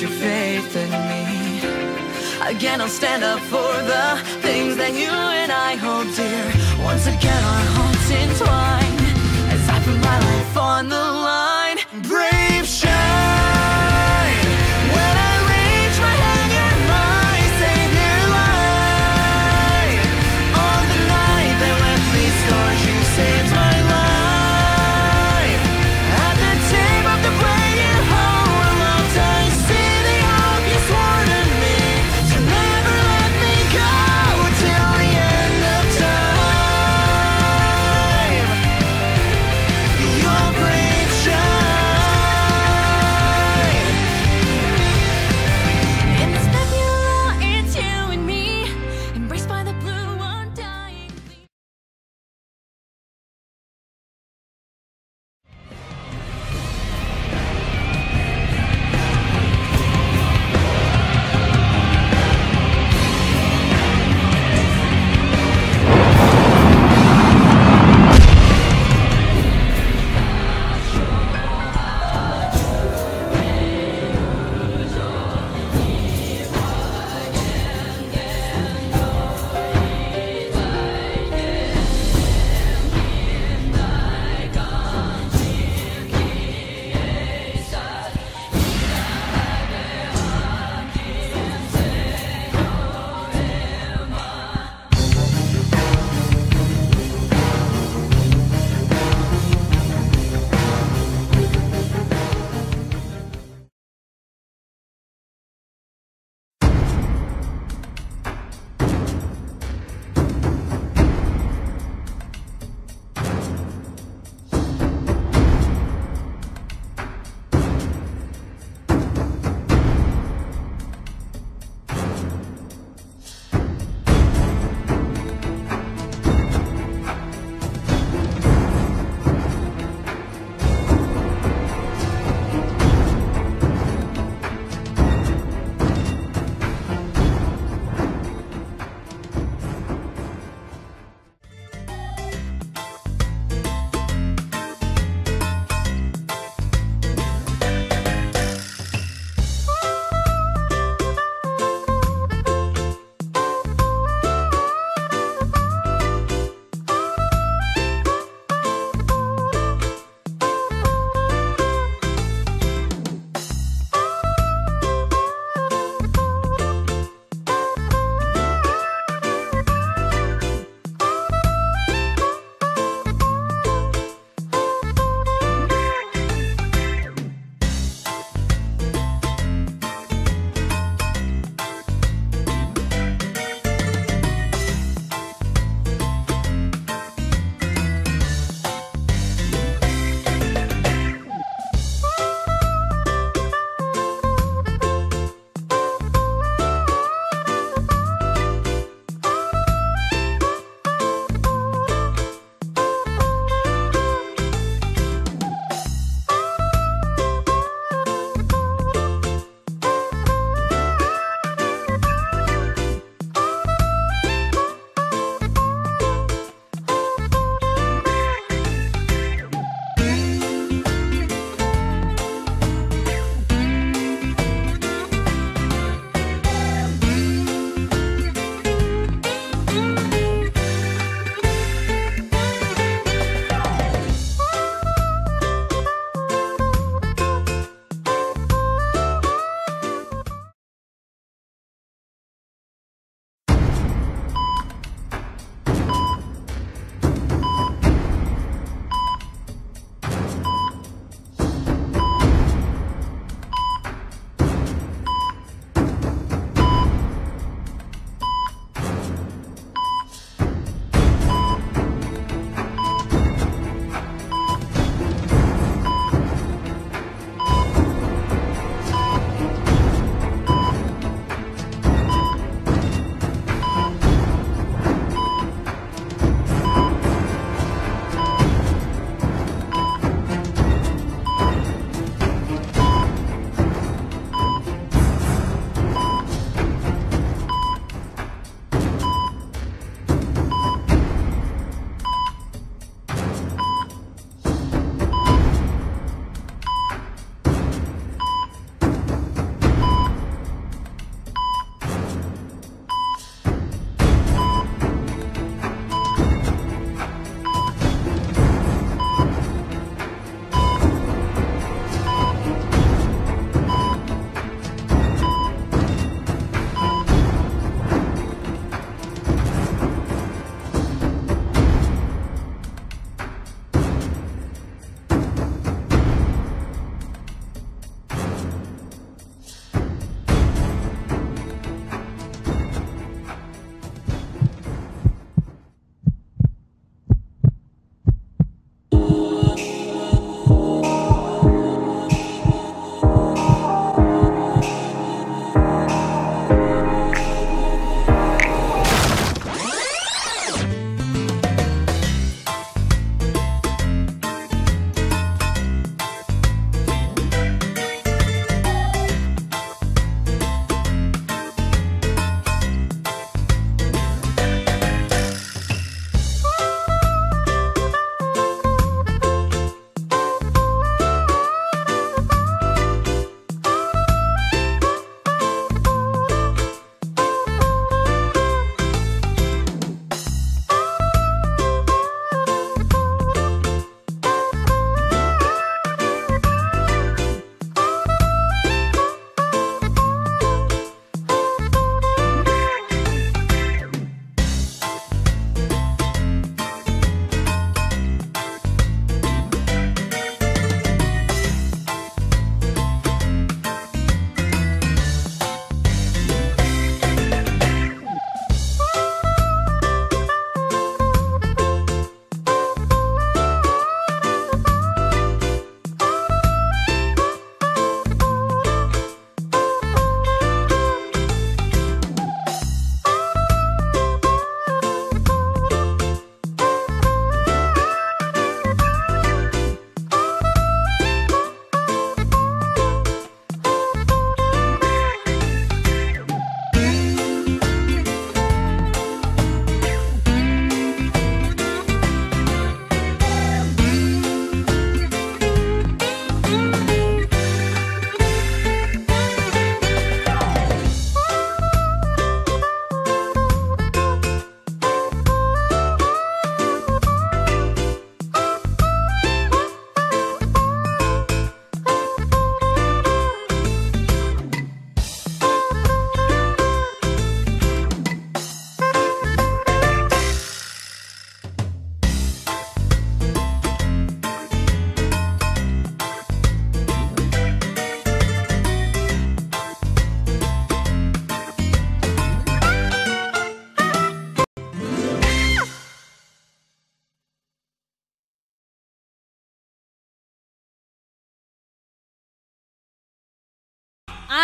your faith in me. Again, I'll stand up for the things that you and I hold dear. Once again, our hearts entwine as I put my life on the line.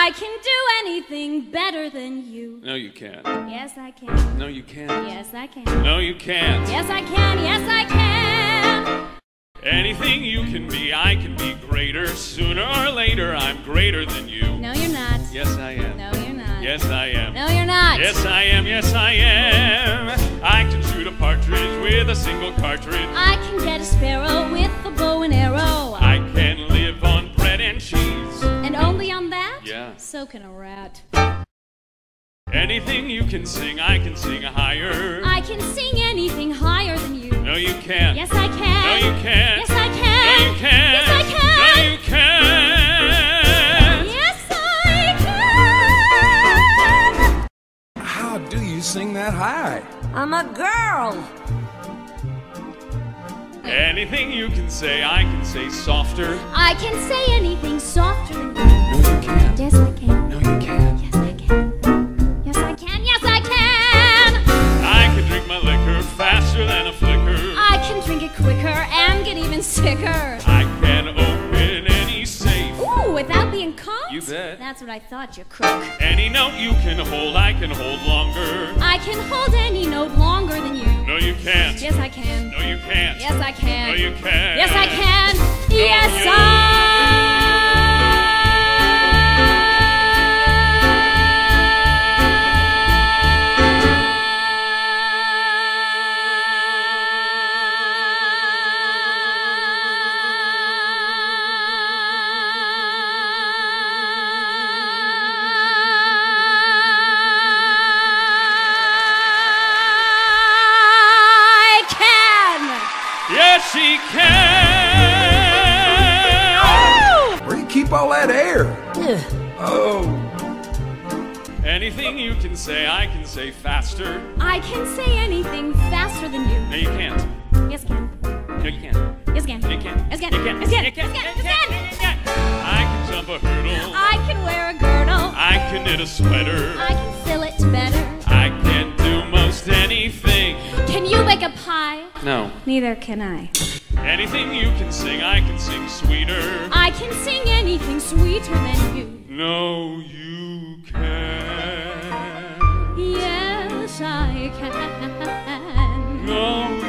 I can do anything better than you. No, you can't. Yes, I can. No, you can't. Yes, I can. No, you can't. Yes, I can. Yes, I can. Anything you can be, I can be greater. Sooner or later, I'm greater than you. No, you're not. Yes, I am. No, you're not. Yes, I am. No, you're not. Yes, I am. Yes, I am. I can shoot a partridge with a single cartridge. I can get a sparrow with a bow and arrow. I So can a rat. Anything you can sing, I can sing higher. I can sing anything higher than you. No, you can't. Yes, I can. No, you can't. Yes, I No, can. you can't. Yes, I can. No, you can't. Yes, I can. How do you sing that high? I'm a girl. Anything you can say, I can say softer. I can say anything softer than you. No, you can't. Yes, I can. You can't. Yes, I can. Yes, I can. Yes, I can. I can drink my liquor faster than a flicker. I can drink it quicker and get even sicker. I can open any safe. Ooh, without being caught? You bet. That's what I thought, you crook. Any note you can hold, I can hold longer. I can hold any note longer than you. No, you can't. Yes, I can. No, you can't. Yes, I can. No, you can't. Yes, I can. Yes, you- Oh, Anything you can say, I can say faster. I can say anything faster than you. No, you can't. Yes, can. No, you can't. Yes, can. You can't. Yes, can. You can't. Yes, can. You Yes, can. Yes, can. You can't. I can jump a hurdle. I can wear a girdle. I can knit a sweater. I can fill it better. I can do most anything. Can you bake a pie? No. Neither can I. Anything you can sing, I can sing sweeter. I can sing anything sweeter than you. No, you can. Yes, I can. No,